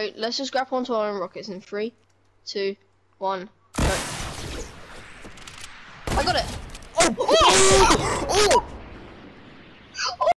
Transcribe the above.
So let's just grab onto our own rockets in three, two, one, go. I got it.